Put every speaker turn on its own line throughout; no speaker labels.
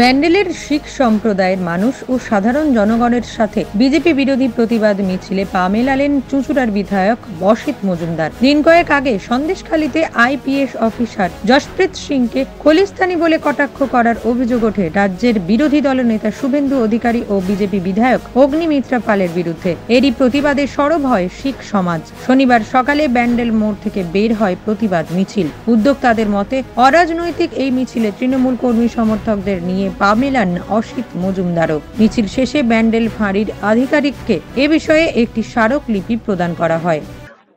ব্যান্ডেলের শিখ সম্প্রদায়ের মানুষ ও সাধারণ জনগণের সাথে বিজেপি বিরোধী প্রতিবাদ মিছিলে পা মেলালেন চুঁচুড়ার বিধায়ক বসিত মজুমদার। দিন কয়েক আগে সন্দেশখালীতে আইপিএস অফিসার যশপ্রীত সিংকে খলিস্তানি বলে কটাক্ষ করার অভিযোগ ওঠে রাজ্যের বিরোধী দলনেতা শুভেন্দু অধিকারী ও বিজেপি বিধায়ক অগ্নিমিত্রা পালের বিরুদ্ধে। এরই প্রতিবাদে সরব হয় শিখ সমাজ। শনিবার সকালে ব্যান্ডেল মোড় থেকে বের হয় প্রতিবাদ মিছিল। উদ্যোক্তাদের মতে, অরাজনৈতিক এই মিছিলে তৃণমূল কর্মী সমর্থকদের নিয়ে পা মেলান অসিত মজুমদারও। মিছিল শেষে ব্যান্ডেল ফাঁড়ির আধিকারিককে এ বিষয়ে একটি স্মারকলিপি প্রদান করা হয়।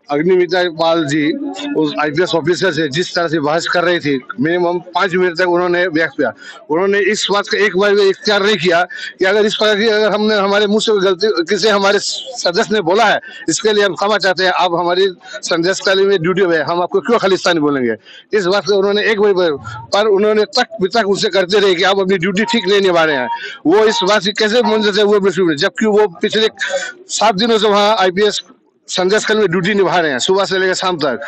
अग्निमिता पाल जी, उस आईपीएस ऑफिसर से जिस तरह से बहस कर रही थी मिनिमम पाँच मिनट तक उन्होंने व्यक्त किया। उन्होंने इस बात का एक बार भी इख्तियार नहीं किया कि अगर इस प्रकार की अगर हमने हमारे मुँह से गलती, किसी हमारे सदस्य ने बोला है, इसके लिए हम क्षमा चाहते हैं। आप हमारी संदेश काली में ड्यूटी में हम आपको क्यों खालिस्तानी बोलेंगे? इस बात को उन्होंने एक बार पर उन्होंने तक तक उनसे करते रहे कि आप अपनी ड्यूटी ठीक नहीं निभा रहे हैं। वो इस बात की कैसे मंजर से वो जबकि वो पिछले सात दिनों से वहाँ आईपीएस संदेश कल में ड्यूटी निभा रहे हैं, सुबह से लेकर शाम तक।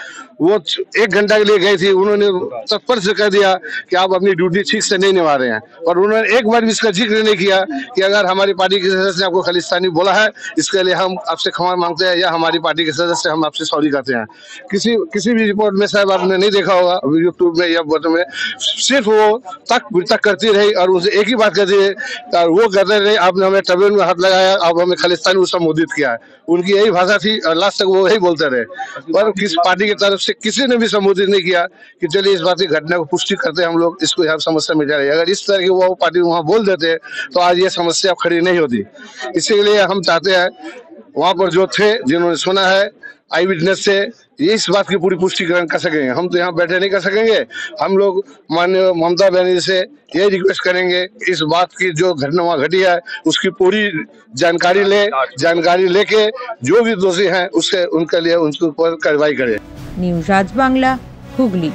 वो एक घंटा के लिए गई थी, उन्होंने तत्पर से कह दिया कि आप अपनी ड्यूटी ठीक से नहीं निभा रहे हैं। और उन्होंने एक बार भी इसका ज़िक्र नहीं किया कि अगर हमारी पार्टी के सदस्य ने आपको खालिस्तानी बोला है, इसके लिए हम आपसे क्षमा मांगते हैं या हमारी पार्टी के सदस्य हम आपसे सॉरी करते हैं। किसी किसी भी रिपोर्ट में साहब आपने नहीं देखा होगा, यूट्यूब में या बोट में। सिर्फ़ वो तक तक करती रही और उनसे एक ही बात कहती है वो कहते रहे, आपने हमें टबेल में हाथ लगाया, आप हमें खालिस्तानी संबोधित किया। है उनकी यही भाषा थी लास्ट तक वो यही बोलते रहे। पर किस पार्टी की तरफ़ से किसी ने भी संबोधित नहीं किया कि चलिए इस बात की घटना को पुष्टि करते हम लोग, इसको यहाँ समस्या जा रही है अगर इस तरह की वो पार्टी वहाँ बोल देते तो आज ये समस्या खड़ी नहीं होती। इसीलिए हम चाहते हैं वहाँ पर जो थे, जिन्होंने सुना है, आई विटनेस से, ये इस बात की पूरी पुष्टिकरण कर सकेंगे। हम तो यहाँ बैठे नहीं कर सकेंगे। हम लोग माननीय ममता बनर्जी से ये रिक्वेस्ट करेंगे, इस बात की जो घटना वहाँ घटी है, उसकी पूरी जानकारी ले, जानकारी लेके जो भी दोषी हैं उसके उनके लिए उनके ऊपर कार्रवाई करें।
न्यूज़ आज बांग्ला, हुगली।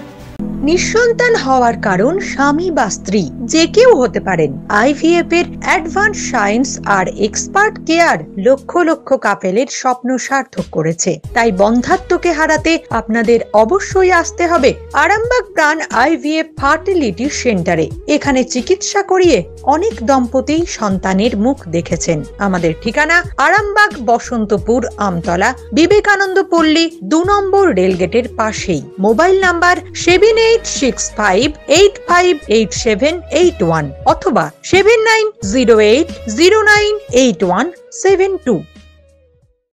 নিঃসন্তান হওয়ার কারণ স্বামী বা স্ত্রী, যে কেউ হতে পারেন। আইভিএফ এর অ্যাডভান্স সায়েন্স আর এক্সপার্ট কেয়ার লক্ষ লক্ষ কাপেলের স্বপ্ন সার্থক করেছে। তাই বন্ধাত্মকে হারাতে আপনাদের অবশ্যই আসতে হবে আরামবাগ প্রাণ আইভিএফ ফার্টিলিটি সেন্টারে। এখানে চিকিৎসা করিয়ে অনেক দম্পতি সন্তানের মুখ দেখেছেন। আমাদের ঠিকানা আরামবাগ বসন্তপুর আমতলা, বিবেকানন্দ পল্লী দু নম্বর রেলগেটের পাশেই। Mobile number seven eight six five eight five eight seven eight one অথবা seven nine zero eight zero nine eight one seven two